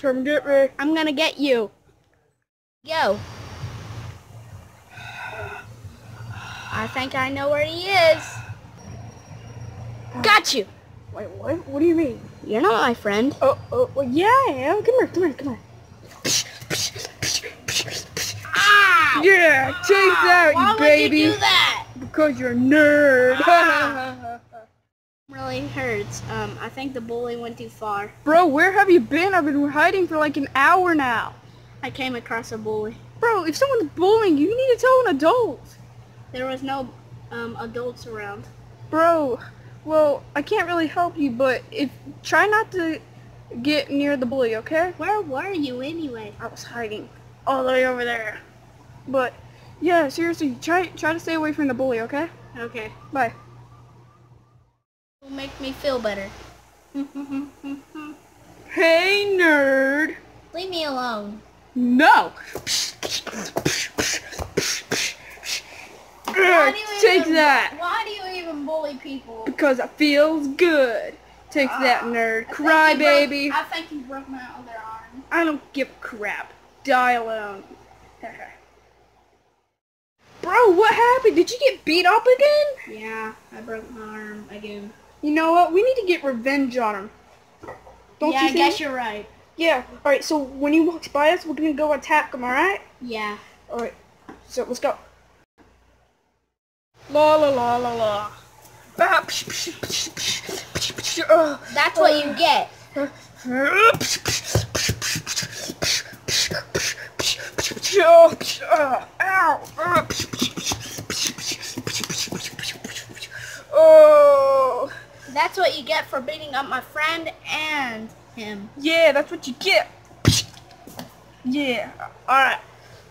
Come get me. I'm gonna get you. Go. I think I know where he is. Got you. Wait, what? What do you mean? You're not my friend. Oh, oh, well, yeah, I am. Come here, come here, come here. Ow! Yeah, take ah, that, Why you would you baby. do that? Because you're a nerd. Ah. Really hurts. Um, I think the bully went too far. Bro, where have you been? I've been hiding for like an hour now. I came across a bully. Bro, if someone's bullying you, you need to tell an adult. There was no um, adults around. Bro, well, I can't really help you, but if try not to get near the bully, okay? Where were you anyway? I was hiding all the way over there. But yeah, seriously, try try to stay away from the bully, okay? Okay. Bye. Will make me feel better. Hey, nerd. Leave me alone. No. Take even- that. Why do you even bully people? Because it feels good. Take ah, that, nerd. I Cry, you broke- baby. I think you broke my other arm. I don't give a crap. Die alone. Bro, what happened? Did you get beat up again? Yeah, I broke my arm again. You know what? We need to get revenge on him. Don't yeah, you I think? guess you're right. Yeah. All right. So when he walks by us, we're gonna go attack him. All right. Yeah. All right. So let's go. La la la la la. Ah, uh, That's what you get. uh, That's what you get for beating up my friend and him. yeah, that's what you get. Yeah. All right.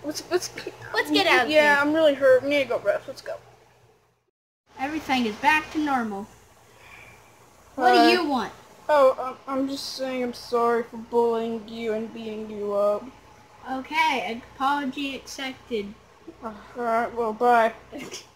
Let's let's Let's get out of Yeah. I'm really hurt. We need to go rest. Let's go. Everything is back to normal. What Uh, do you want? Oh, um, I'm just saying I'm sorry for bullying you and beating you up. Okay, apology accepted. Alright, well, bye.